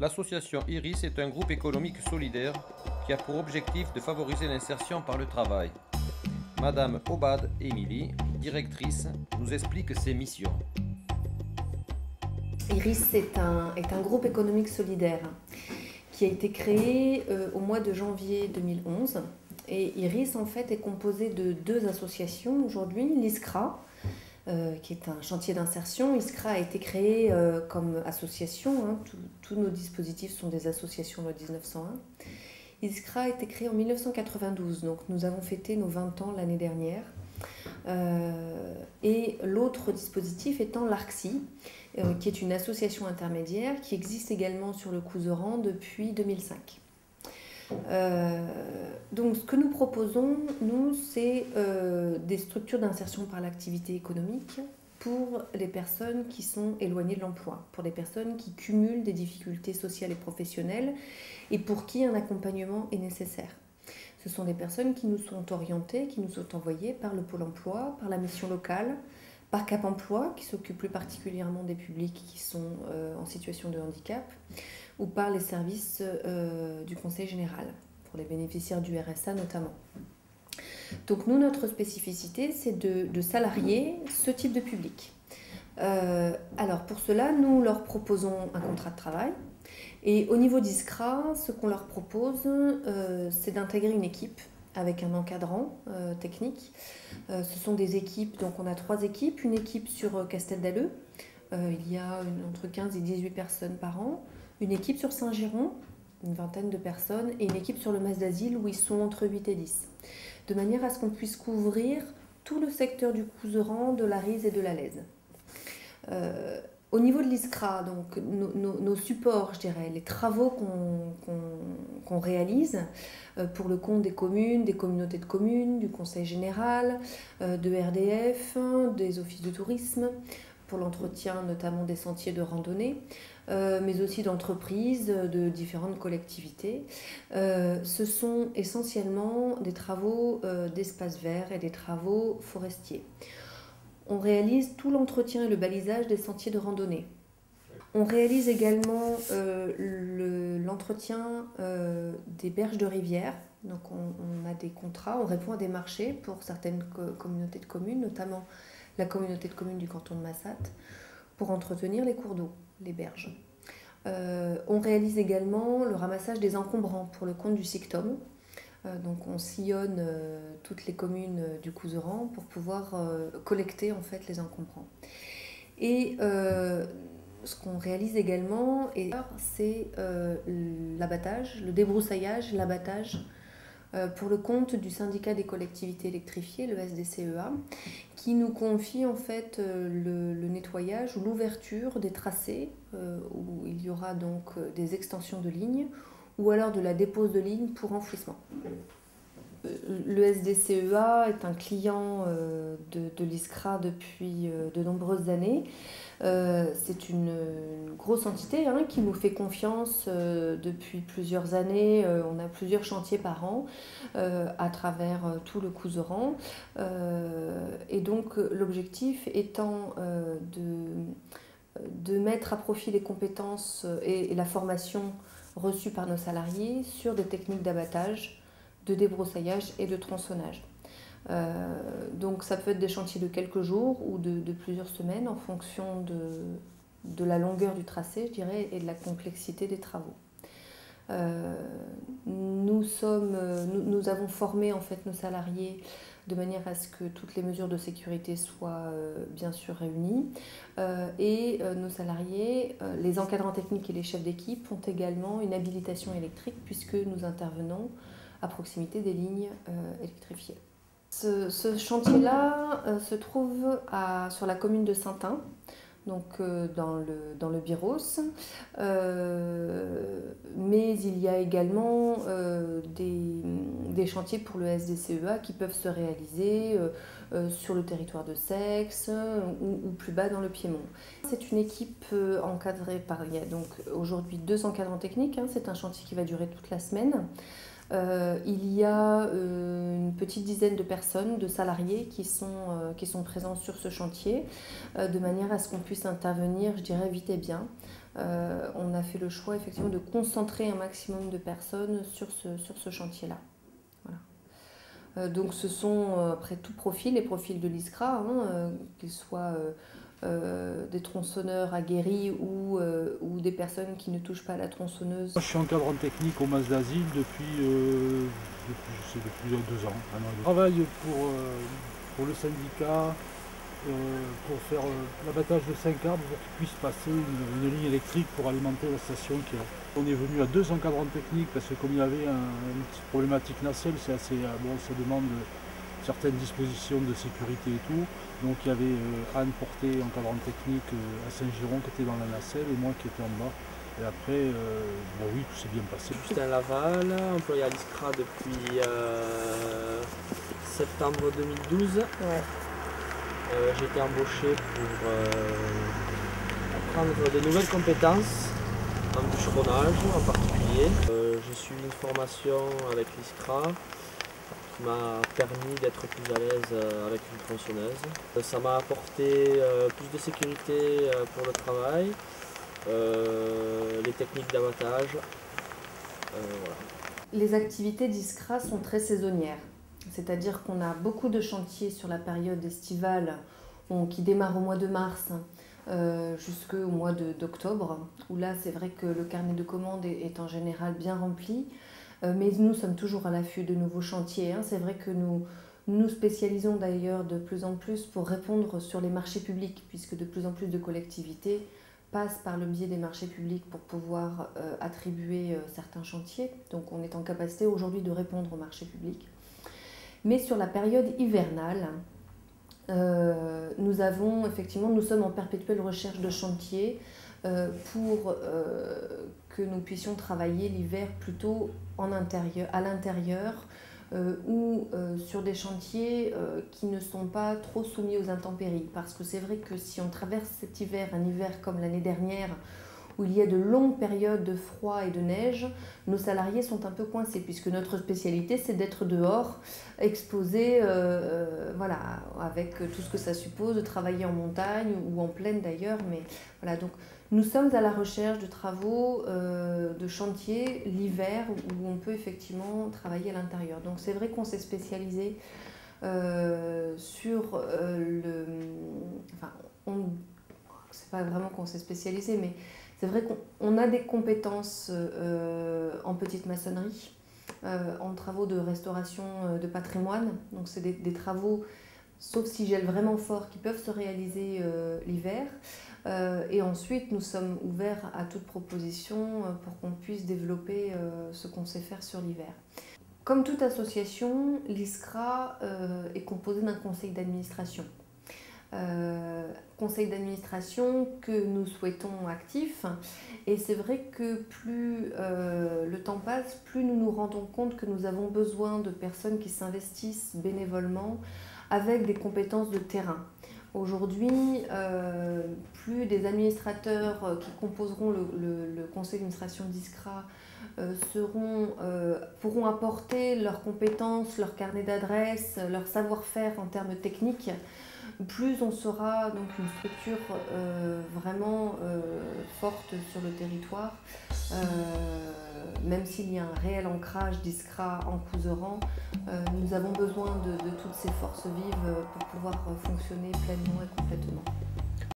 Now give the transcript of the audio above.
L'association IRIS est un groupe économique solidaire qui a pour objectif de favoriser l'insertion par le travail. Madame Obad Émilie, directrice, nous explique ses missions. IRIS est un, groupe économique solidaire qui a été créé euh, au mois de janvier 2011. Et IRIS, en fait, est composé de deux associations aujourd'hui. L'ISCRA, euh, qui est un chantier d'insertion. ISCRA a été créé euh, comme association. Hein. tous nos dispositifs sont des associations loi 1901. ISCRA a été créé en 1992, donc nous avons fêté nos 20 ans l'année dernière. et l'autre dispositif étant l'ARCSI, euh, qui est une association intermédiaire qui existe également sur le Couseran depuis 2005. Euh, donc ce que nous proposons, nous, c'est euh, des structures d'insertion par l'activité économique pour les personnes qui sont éloignées de l'emploi, pour les personnes qui cumulent des difficultés sociales et professionnelles et pour qui un accompagnement est nécessaire. Ce sont des personnes qui nous sont orientées, qui nous sont envoyées par le pôle emploi, par la mission locale, par Cap Emploi, qui s'occupe plus particulièrement des publics qui sont euh, en situation de handicap, ou par les services euh, du Conseil général, pour les bénéficiaires du RSA notamment. Donc nous, notre spécificité, c'est de, salarier ce type de public. Euh, alors pour cela, nous leur proposons un contrat de travail. Et au niveau d'ISCRA, ce qu'on leur propose, c'est d'intégrer une équipe avec un encadrant euh, technique. Euh, ce sont des équipes, donc on a trois équipes, une équipe sur euh, Castel il y a entre 15 et 18 personnes par an, une équipe sur Saint-Giron, une vingtaine de personnes, et une équipe sur le Mas d'Asile où ils sont entre 8 et 10. De manière à ce qu'on puisse couvrir tout le secteur du Couseran, de la Rise et de la Lèze. Au niveau de l'ISCRA, donc nos, supports, je dirais, les travaux qu'on réalise euh, pour le compte des communes, des communautés de communes, du Conseil général, euh, de RDF, des offices de tourisme, pour l'entretien notamment des sentiers de randonnée, euh, mais aussi d'entreprises, de différentes collectivités. ce sont essentiellement des travaux d'espaces verts et des travaux forestiers. On réalise tout l'entretien et le balisage des sentiers de randonnée. On réalise également euh, l'entretien euh, des berges de rivière. Donc on, a des contrats, on répond à des marchés pour certaines communautés de communes, notamment la communauté de communes du canton de Massat, pour entretenir les cours d'eau, les berges. Euh, on réalise également le ramassage des encombrants pour le compte du SICTOM, donc on sillonne euh, toutes les communes euh, du Couseran pour pouvoir collecter en fait les encombrants. Et ce qu'on réalise également, c'est l'abattage, le débroussaillage, l'abattage pour le compte du syndicat des collectivités électrifiées, le SDCEA, qui nous confie en fait le, le nettoyage ou l'ouverture des tracés où il y aura donc des extensions de lignes ou alors de la dépose de ligne pour enfouissement. Euh, le SDCEA est un client euh, de, l'ISCRA depuis euh, de nombreuses années. C'est une, grosse entité hein, qui nous fait confiance depuis plusieurs années. on a plusieurs chantiers par an à travers tout le Couseran. et donc l'objectif étant de, de mettre à profit les compétences et la formation reçus par nos salariés sur des techniques d'abattage, de débroussaillage et de tronçonnage. Euh, donc ça peut être des chantiers de quelques jours ou de, plusieurs semaines en fonction de, la longueur du tracé, je dirais, et de la complexité des travaux. Euh, nous, sommes, nous, nous, avons formé en fait nos salariés de manière à ce que toutes les mesures de sécurité soient euh, bien sûr réunies. Euh, et euh, nos salariés, les encadrants techniques et les chefs d'équipe ont également une habilitation électrique puisque nous intervenons à proximité des lignes électrifiées. Ce, chantier-là se trouve sur la commune de Saint-Ain, donc dans, le, dans le Biros. mais il y a également des, des chantiers pour le SDCEA qui peuvent se réaliser euh, euh, sur le territoire de Sexe ou, plus bas dans le Piémont. C'est une équipe euh, encadrée par, il y a donc aujourd'hui deux encadrants techniques, hein. c'est un chantier qui va durer toute la semaine. Il y a une petite dizaine de personnes, de salariés qui sont, qui sont présents sur ce chantier, de manière à ce qu'on puisse intervenir, je dirais, vite et bien. on a fait le choix effectivement de concentrer un maximum de personnes sur ce, sur ce chantier-là. Voilà. donc ce sont après tout profil, les profils de l'ISCRA, hein, qu'ils soient euh, des tronçonneurs aguerris ou, euh, ou des personnes qui ne touchent pas la tronçonneuse Je suis encadrant technique au MAS d'asile depuis, euh, depuis, deux ans. Je travaille pour, pour le syndicat pour faire l'abattage de 5 arbres pour qu'ils puissent passer une, ligne électrique pour alimenter la station. Qui On est venu à deux encadrants techniques parce que comme il y avait une petite problématique nacelle, c'est assez bon, ça demande certaines dispositions de sécurité et tout. Donc il y avait euh, Anne Porté, encadrant technique euh, à Saint-Giron qui était dans la nacelle et moi qui étais en bas. Et après, euh, bon, oui, tout s'est bien passé. Justin Laval, employé à l'ISCRA depuis septembre 2012. J'ai été embauché pour apprendre de nouvelles compétences en bûcheronnage en particulier. J'ai suivi une formation avec l'ISCRA m'a permis d'être plus à l'aise euh, avec une tronçonneuse. Euh, ça m'a apporté euh, plus de sécurité pour le travail, les techniques d'abattage. Les activités d'ISCRA sont très saisonnières, c'est-à-dire qu'on a beaucoup de chantiers sur la période estivale qui démarre au mois de mars jusqu'au mois d'octobre, où là c'est vrai que le carnet de commandes est en général bien rempli. Euh, mais nous sommes toujours à l'affût de nouveaux chantiers. Hein. C'est vrai que nous nous spécialisons d'ailleurs de plus en plus pour répondre sur les marchés publics, puisque de plus en plus de collectivités passent par le biais des marchés publics pour pouvoir euh, attribuer euh, certains chantiers. Donc on est en capacité aujourd'hui de répondre aux marchés publics. Mais sur la période hivernale, nous avons effectivement, nous sommes en perpétuelle recherche de chantiers pour que nous puissions travailler l'hiver plutôt à l'intérieur euh, ou euh, sur des chantiers euh, qui ne sont pas trop soumis aux intempéries. Parce que c'est vrai que si on traverse cet hiver, un hiver comme l'année dernière, où il y a de longues périodes de froid et de neige, nos salariés sont un peu coincés, puisque notre spécialité, c'est d'être dehors, exposés, voilà, avec tout ce que ça suppose, de travailler en montagne ou en plaine d'ailleurs. Mais voilà, donc nous sommes à la recherche de travaux euh, de chantier l'hiver où on peut effectivement travailler à l'intérieur. Donc c'est vrai qu'on s'est spécialisé euh, sur euh, le... Enfin, on... c'est pas vraiment qu'on s'est spécialisé, mais c'est vrai qu'on a des compétences en petite maçonnerie, en travaux de restauration de patrimoine. Donc c'est des, travaux, sauf si gèle vraiment fort, qui peuvent se réaliser l'hiver. Euh, et ensuite, nous sommes ouverts à toute proposition euh, pour qu'on puisse développer euh, ce qu'on sait faire sur l'hiver. Comme toute association, l'ISCRA est composée d'un conseil d'administration. Conseil d'administration que nous souhaitons actif. Et c'est vrai que plus le temps passe, plus nous nous rendons compte que nous avons besoin de personnes qui s'investissent bénévolement avec des compétences de terrain. Aujourd'hui, euh, plus des administrateurs euh, qui composeront le, conseil d'administration d'ISCRA euh, pourront apporter leurs compétences, leur carnet d'adresses, leur savoir-faire en termes techniques plus on sera donc une structure euh, vraiment euh, forte sur le territoire, euh, même s'il y a un réel ancrage d'ISCRA en Couseran, nous avons besoin de, de, toutes ces forces vives pour pouvoir fonctionner pleinement et complètement.